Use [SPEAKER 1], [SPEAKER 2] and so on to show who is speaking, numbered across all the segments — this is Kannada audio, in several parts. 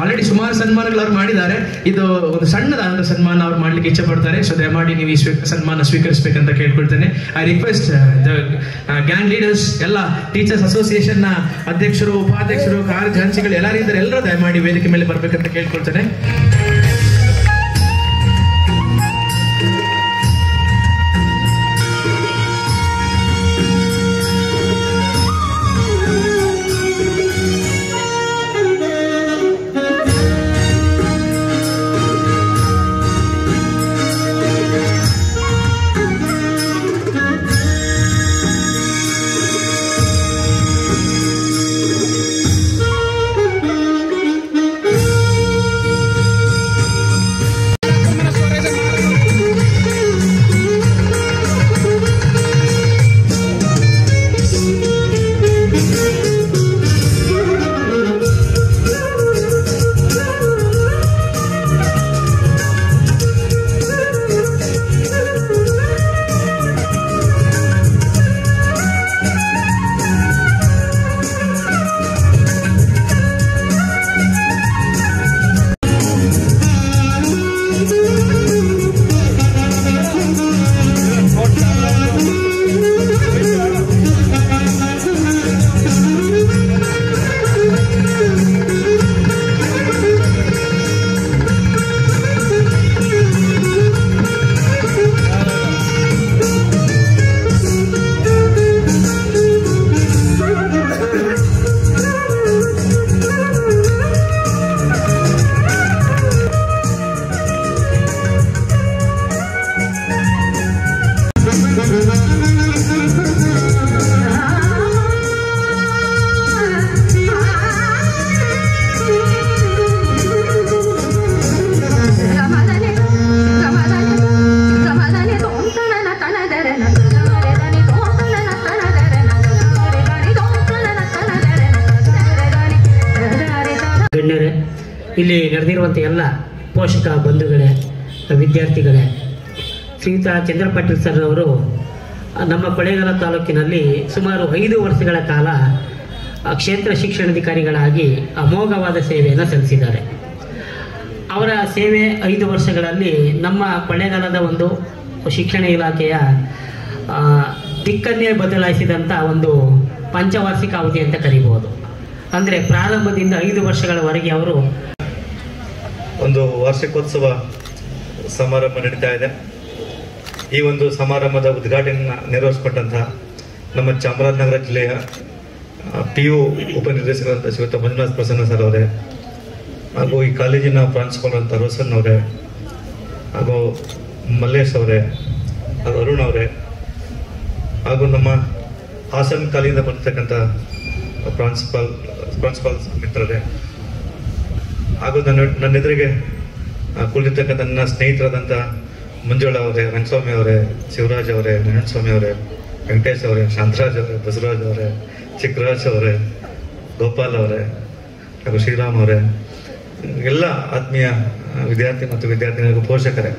[SPEAKER 1] ಆಲ್ರೆಡಿ ಸುಮಾರು ಸನ್ಮಾನಗಳು ಅವ್ರು ಮಾಡಿದ್ದಾರೆ. ಇದು ಒಂದು ಸಣ್ಣದಾದ ಸನ್ಮಾನ ಅವ್ರು ಮಾಡ್ಲಿಕ್ಕೆ ಇಚ್ಛೆ ಪಡ್ತಾರೆ. ಸೊ ದಯಮಾಡಿ ನೀವು ಈ ಸನ್ಮಾನ ಸ್ವೀಕರಿಸಬೇಕಂತ ಕೇಳ್ಕೊಳ್ತೇನೆ. I request the gang leaders ಎಲ್ಲ ಟೀಚರ್ಸ್ ಅಸೋಸಿಯೇಷನ್ನ ಅಧ್ಯಕ್ಷರು, ಉಪಾಧ್ಯಕ್ಷರು, ಕಾರ್ಯದರ್ಶಿಗಳು, ಎಲ್ಲರೂ ಇದ್ದಾರೆ. ಎಲ್ಲರೂ ದಯಮಾಡಿ ವೇದಿಕೆ ಮೇಲೆ ಬರ್ಬೇಕಂತ ಕೇಳ್ಕೊಳ್ತೇನೆ.
[SPEAKER 2] ಇಲ್ಲಿ ನಡೆದಿರುವಂಥ ಎಲ್ಲ ಪೋಷಕ ಬಂಧುಗಳೇ, ವಿದ್ಯಾರ್ಥಿಗಳೇ, ಶ್ರೀಯುತ ಚಂದ್ರ ಪಾಟೀಲ್ ಸರ್ ಅವರು, ನಮ್ಮ ಕೊಳ್ಳೇಗಾಲ ತಾಲೂಕಿನಲ್ಲಿ ಸುಮಾರು ಐದು ವರ್ಷಗಳ ಕಾಲ ಕ್ಷೇತ್ರ ಶಿಕ್ಷಣಾಧಿಕಾರಿಗಳಾಗಿ ಅಮೋಘವಾದ ಸೇವೆಯನ್ನು ಸಲ್ಲಿಸಿದ್ದಾರೆ. ಅವರ ಸೇವೆ ಐದು ವರ್ಷಗಳಲ್ಲಿ ನಮ್ಮ ಕೊಳ್ಳೇಗಾಲದ ಒಂದು ಶಿಕ್ಷಣ ಇಲಾಖೆಯ ದಿಕ್ಕನ್ನೇ ಬದಲಾಯಿಸಿದಂಥ ಒಂದು ಪಂಚವಾರ್ಷಿಕ ಅವಧಿ ಅಂತ ಕರಿಬೋದು. ಅಂದರೆ ಪ್ರಾರಂಭದಿಂದ ಐದು ವರ್ಷಗಳವರೆಗೆ ಅವರು
[SPEAKER 3] ಒಂದು ವಾರ್ಷಿಕೋತ್ಸವ ಸಮಾರಂಭ ನಡೀತಾ ಇದೆ. ಈ ಒಂದು ಸಮಾರಂಭದ ಉದ್ಘಾಟನೆಯನ್ನು ನೆರವೇರಿಸಿಕೊಟ್ಟಂತಹ ನಮ್ಮ ಚಾಮರಾಜನಗರ ಜಿಲ್ಲೆಯ ಪಿ ಯು ಉಪನಿರ್ದೇಶಕರಂತ ಶ್ರೀಯುತ ಮಂಜುನಾಥ್ ಪ್ರಸನ್ನ ಸರ್ ಅವರೇ, ಹಾಗೂ ಈ ಕಾಲೇಜಿನ ಪ್ರಾಂಶುಪಾಲ ಅಂತ ರೋಸನ್ ಅವರೇ, ಹಾಗೂ ಮಲ್ಲೇಶ್ ಅವರೇ, ಹಾಗೂ ಅರುಣ್ ಅವರೇ, ಹಾಗೂ ನಮ್ಮ ಹಾಸನ್ ಕಾಲೇಜಿಂದ ಬರ್ತಕ್ಕಂಥ ಪ್ರಾನ್ಸಿಪಾಲ್ ಪ್ರಾನ್ಸಿಪಾಲ್ ಮಿತ್ರರೇ ಹಾಗೂ ನನ್ನ ನನ್ನ ಎದುರಿಗೆ ಕುಳಿತಕ್ಕಂಥ ನನ್ನ ಸ್ನೇಹಿತರಾದಂಥ ಮಂಜುಳ ಅವರೇ, ರಂಗಸ್ವಾಮಿ ಅವರೇ, ಶಿವರಾಜ್ ಅವರೇ, ನಾರಾಯಣಸ್ವಾಮಿ ಅವರೇ, ವೆಂಕಟೇಶ್ ಅವರೇ, ಶಾಂತರಾಜ್ ಅವರೇ, ಬಸವರಾಜ್ ಅವರೇ, ಚಿಕ್ಕರಾಜ್ ಅವರೇ, ಗೋಪಾಲ್ ಅವರೇ, ಹಾಗೂ ಶ್ರೀರಾಮ್ ಅವರೇ, ಎಲ್ಲ ಆತ್ಮೀಯ ವಿದ್ಯಾರ್ಥಿ ಮತ್ತು ವಿದ್ಯಾರ್ಥಿನಿ ಹಾಗೂ ಪೋಷಕರೇ.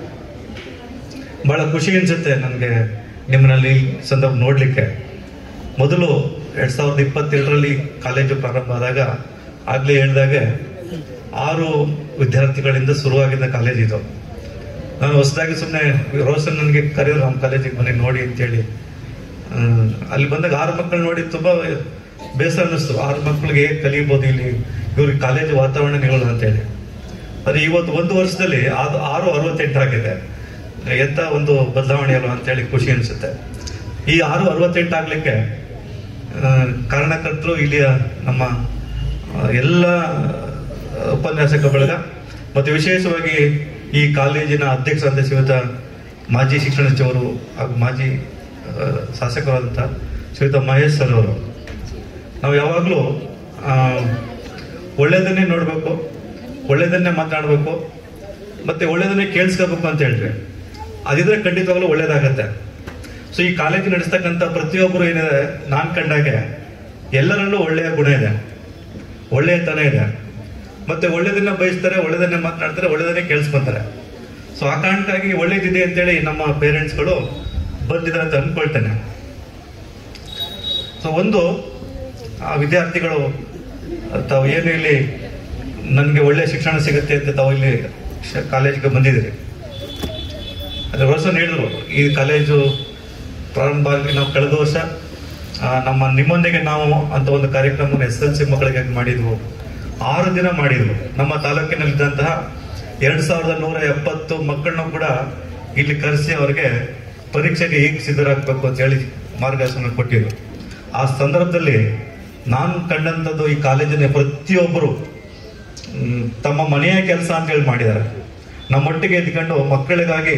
[SPEAKER 3] ಬಹಳ ಖುಷಿ ಅನಿಸುತ್ತೆ ನನಗೆ ನಿಮ್ಮನಲ್ಲಿ ಸಂದರ್ಭ ನೋಡಲಿಕ್ಕೆ. ಮೊದಲು ಎರಡು ಸಾವಿರದ ಇಪ್ಪತ್ತೆರಡರಲ್ಲಿ ಕಾಲೇಜು ಪ್ರಾರಂಭ ಆದಾಗ ಆಗಲೇ ಹೇಳಿದಾಗೆ ಆರು ವಿದ್ಯಾರ್ಥಿಗಳಿಂದ ಶುರುವಾಗಿದ್ದ ಕಾಲೇಜ್ ಇದು. ನಾನು ಹೊಸದಾಗಿ ಸುಮ್ಮನೆ ರೋಷನ್ ನನಗೆ ಕರೆಯೋರು ನಮ್ಮ ಕಾಲೇಜಿಗೆ ಬನ್ನಿ, ನೋಡಿ ಅಂತೇಳಿ. ಅಲ್ಲಿ ಬಂದಾಗ ಆರು ಮಕ್ಕಳು ನೋಡಿ ತುಂಬ ಬೇಸರ ಅನ್ನಿಸ್ತು. ಆರು ಮಕ್ಕಳಿಗೆ ಹೇಗೆ ಕಲಿಬೋದು ಇಲ್ಲಿ? ಇವ್ರಿಗೆ ಕಾಲೇಜು ವಾತಾವರಣ ಅಂತ ಅಂತೇಳಿ. ಅದೇ ಇವತ್ತು ಒಂದು ವರ್ಷದಲ್ಲಿ ಅದು ಆರು ಅರವತ್ತೆಂಟಾಗಿದೆ ಎಂತ ಒಂದು ಬದಲಾವಣೆ ಅಲ್ವಾ ಅಂತೇಳಿ ಖುಷಿ ಅನಿಸುತ್ತೆ. ಈ ಆರು ಅರವತ್ತೆಂಟು ಆಗ್ಲಿಕ್ಕೆ ಕಾರಣಕರ್ತರು ಇಲ್ಲಿಯ ನಮ್ಮ ಎಲ್ಲ ಉಪನ್ಯಾಸಕ ಬಳಗ. ಮತ್ತು ವಿಶೇಷವಾಗಿ ಈ ಕಾಲೇಜಿನ ಅಧ್ಯಕ್ಷರಾದ ಶ್ರೀಯುತ ಮಾಜಿ ಶಿಕ್ಷಣ ಸಚಿವರು ಹಾಗೂ ಮಾಜಿ ಶಾಸಕರಾದಂಥ ಶ್ರೀಯುತ ಮಹೇಶ್ ಸರ್ ಅವರು. ನಾವು ಯಾವಾಗಲೂ ಒಳ್ಳೆಯದನ್ನೇ ನೋಡಬೇಕು ಒಳ್ಳೆಯದನ್ನೇ ಮಾತನಾಡಬೇಕು ಮತ್ತೆ ಒಳ್ಳೆಯದನ್ನೇ ಕೇಳಿಸ್ಕೋಬೇಕು ಅಂತ ಹೇಳಿದ್ರೆ, ಅದಿದ್ರೆ ಖಂಡಿತವಾಗ್ಲೂ ಒಳ್ಳೇದಾಗತ್ತೆ. ಸೊ ಈ ಕಾಲೇಜು ನಡೆಸ್ತಕ್ಕಂಥ ಪ್ರತಿಯೊಬ್ಬರು ಏನಿದೆ, ನಾನ್ ಕಂಡಾಗೆ ಎಲ್ಲರಲ್ಲೂ ಒಳ್ಳೆಯ ಗುಣ ಇದೆ. ಒಳ್ಳೆಯತನ ಇದೆ. ಮತ್ತೆ ಒಳ್ಳೇದನ್ನ ಬಯಸ್ತಾರೆ, ಒಳ್ಳೇದನ್ನೇ ಮಾತನಾಡ್ತಾರೆ, ಒಳ್ಳೇದನ್ನೇ ಕೇಳಿಸ್ಕೊತಾರೆ. ಸೊ ಆ ಕಾರಣಕ್ಕಾಗಿ ಒಳ್ಳೇದಿದೆ ಅಂತೇಳಿ ನಮ್ಮ ಪೇರೆಂಟ್ಸ್ಗಳು ಬಂದಿದ್ದಾರೆ ಅಂತ ಅಂದ್ಕೊಳ್ತೇನೆ ಸೊ ಒಂದು, ಆ ವಿದ್ಯಾರ್ಥಿಗಳು, ತಾವು ಏನು ಇಲ್ಲಿ ನನಗೆ ಒಳ್ಳೆಯ ಶಿಕ್ಷಣ ಸಿಗುತ್ತೆ ಅಂತ ತಾವು ಇಲ್ಲಿ ಕಾಲೇಜಿಗೆ ಬಂದಿದ್ದೀರಿ. ಅದ್ರ ವರ್ಷ ಹೇಳಿದ್ರು, ಈ ಕಾಲೇಜು ಪ್ರಾರಂಭ ಆಗಲಿ, ನಾವು ಕಳೆದ ವರ್ಷ ನಮ್ಮ ನಿಮ್ಮೊಂದಿಗೆ ನಾವು ಅಂತ ಒಂದು ಕಾರ್ಯಕ್ರಮವನ್ನು ಎಸ್ ಎಲ್ ಸಿ ಮಕ್ಕಳಿಗಾಗಿ ಮಾಡಿದ್ವು. ಆರು ದಿನ ಮಾಡಿದ್ರು. ನಮ್ಮ ತಾಲೂಕಿನಲ್ಲಿದ್ದಂತಹ ಎರಡ್ ಸಾವಿರದ ನೂರ ಎಪ್ಪತ್ತು ಮಕ್ಕಳನ್ನು ಕೂಡ ಇಲ್ಲಿ ಕರೆಸಿ ಅವರಿಗೆ ಪರೀಕ್ಷೆಗೆ ಹೇಗೆ ಸಿದ್ಧರಾಗಬೇಕು ಅಂತ ಹೇಳಿ ಮಾರ್ಗದರ್ಶನ ಕೊಟ್ಟಿದ್ರು. ಆ ಸಂದರ್ಭದಲ್ಲಿ ನಾನು ಕಂಡಂತದ್ದು ಈ ಕಾಲೇಜಿನ ಪ್ರತಿಯೊಬ್ಬರು ತಮ್ಮ ಮನೆಯ ಕೆಲಸ ಅಂತ ಹೇಳಿ ಮಾಡಿದ್ದಾರೆ. ನಮ್ಮೊಟ್ಟಿಗೆ ಇದ್ಕೊಂಡು ಮಕ್ಕಳಿಗಾಗಿ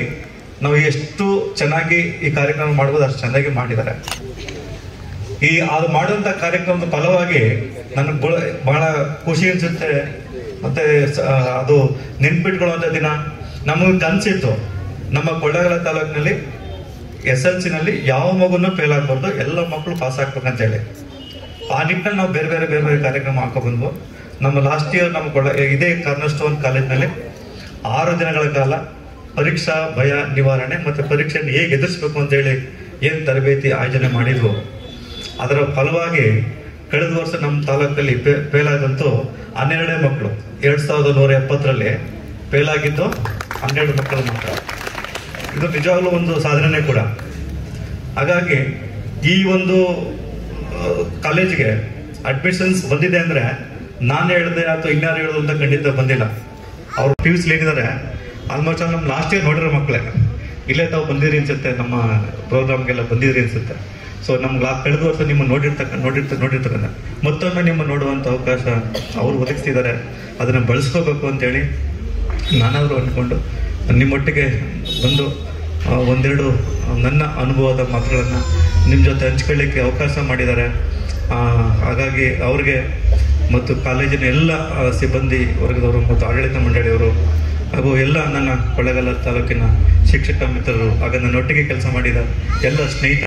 [SPEAKER 3] ನಾವು ಎಷ್ಟು ಚೆನ್ನಾಗಿ ಈ ಕಾರ್ಯಕ್ರಮ ಮಾಡ್ಬೋದು ಅಷ್ಟು ಚೆನ್ನಾಗಿ ಮಾಡಿದ್ದಾರೆ. ಈ ಅದು ಮಾಡುವಂತ ಕಾರ್ಯಕ್ರಮದ ಫಲವಾಗಿ ನನಗೆ ಬಹಳ- ಖುಷಿ ಅನ್ಸುತ್ತೆ. ಮತ್ತೆ ಅದು ನೆನ್ಪಿಟ್ಕೊಳ್ಳುವಂತ ದಿನ. ನಮಗೆ ಕನ್ಸಿತ್ತು ನಮ್ಮ ಕೊಳ್ಳೇಗಾಲ ತಾಲೂಕಿನಲ್ಲಿ ಎಸ್ ಎಲ್ನಲ್ಲಿ ಯಾವ ಮಗುನೂ ಫೇಲ್ ಆಗ್ಬಾರ್ದು, ಎಲ್ಲ ಮಕ್ಕಳು ಪಾಸ್ ಆಗ್ಬೇಕಂತ ಹೇಳಿ. ಆ ನಿಟ್ಟಿನಲ್ಲಿ ನಾವು ಬೇರೆ ಬೇರೆ ಬೇರೆ ಬೇರೆ ಕಾರ್ಯಕ್ರಮ ಹಾಕೊಂಡ್ಬಂದ್ವು ನಮ್ಮ ಲಾಸ್ಟ್ ಇಯರ್ ನಮ್ಮ ಕೊಳ್ಳ, ಇದೇ ಕಾರ್ನರ್ ಸ್ಟೋನ್ ಕಾಲೇಜ್ನಲ್ಲಿ ಆರು ದಿನಗಳ ಕಾಲ ಪರೀಕ್ಷಾ ಭಯ ನಿವಾರಣೆ ಮತ್ತೆ ಪರೀಕ್ಷೆಯನ್ನು ಹೇಗೆ ಎದುರಿಸಬೇಕು ಅಂತ ಹೇಳಿ ಏನು ತರಬೇತಿ ಆಯೋಜನೆ ಮಾಡಿದ್ವು. ಅದರ ಫಲವಾಗಿ ಕಳೆದ ವರ್ಷ ನಮ್ಮ ತಾಲೂಕಲ್ಲಿ ಫೇಲ್ ಫೇಲಾದಂತೂ ಹನ್ನೆರಡೇ ಮಕ್ಕಳು. ಎರಡು ಸಾವಿರದ ನೂರ ಎಪ್ಪತ್ತರಲ್ಲಿ ಫೇಲಾಗಿದ್ದು ಹನ್ನೆರಡು ಮಕ್ಕಳು ಮಾತ್ರ. ಇದು ನಿಜವಾಗ್ಲೂ ಒಂದು ಸಾಧನೆ ಕೂಡ. ಹಾಗಾಗಿ ಈ ಒಂದು ಕಾಲೇಜಿಗೆ ಅಡ್ಮಿಷನ್ಸ್ ಬಂದಿದೆ ಅಂದ್ರೆ ನಾನು ಹೇಳಿದೆ ಅಥವಾ ಇನ್ಯಾರು ಹೇಳೋದು ಅಂತ ಖಂಡಿತ ಬಂದಿಲ್ಲ. ಅವ್ರು ಪಿ ಯು ಏನಿದ್ದಾರೆ ಆಲ್ಮೋಸ್ಟ್ ಆಲ್ ನಮ್ಮ ಲಾಸ್ಟ್ ಇಯರ್ ನೋಡಿರೋ ಮಕ್ಕಳೇ, ಇಲ್ಲೇ ತಾವು ಬಂದಿರಿ ಅನ್ಸುತ್ತೆ, ನಮ್ಮ ಪ್ರೋಗ್ರಾಮ್ಗೆಲ್ಲ ಬಂದಿದ್ರಿ ಅನ್ಸುತ್ತೆ. ಸೊ ನಮ್ಗೆ ಕಳೆದ ವರ್ಷ ನಿಮ್ಮ ನೋಡಿರ್ತಕ್ಕ, ನೋಡಿರ್ತ, ನೋಡಿರ್ತಕ್ಕಂಥ. ಮತ್ತೊಮ್ಮೆ ನಿಮ್ಮ ನೋಡುವಂಥ ಅವಕಾಶ ಅವರು ಒದಗಿಸ್ತಿದ್ದಾರೆ. ಅದನ್ನು ಬಳಸ್ಕೋಬೇಕು ಅಂತೇಳಿ ನಾನಾದರೂ ಅಂದ್ಕೊಂಡು ನಿಮ್ಮೊಟ್ಟಿಗೆ ಬಂದು ಒಂದೆರಡು ನನ್ನ ಅನುಭವದ ಮಾತುಗಳನ್ನು ನಿಮ್ಮ ಜೊತೆ ಹಂಚ್ಕೊಳ್ಳಿಕ್ಕೆ ಅವಕಾಶ ಮಾಡಿದ್ದಾರೆ. ಹಾಗಾಗಿ ಅವ್ರಿಗೆ ಮತ್ತು ಕಾಲೇಜಿನ ಎಲ್ಲ ಸಿಬ್ಬಂದಿ ವರ್ಗದವರು ಮತ್ತು ಆಡಳಿತ ಮಂಡಳಿಯವರು ಹಾಗೂ ಎಲ್ಲ ನನ್ನ ಕೊಳ್ಳೇಗಾಲ ತಾಲೂಕಿನ ಶಿಕ್ಷಕ ಮಿತ್ರರು, ಆಗ ನನ್ನೊಟ್ಟಿಗೆ ಕೆಲಸ ಮಾಡಿದ ಎಲ್ಲ ಸ್ನೇಹಿತ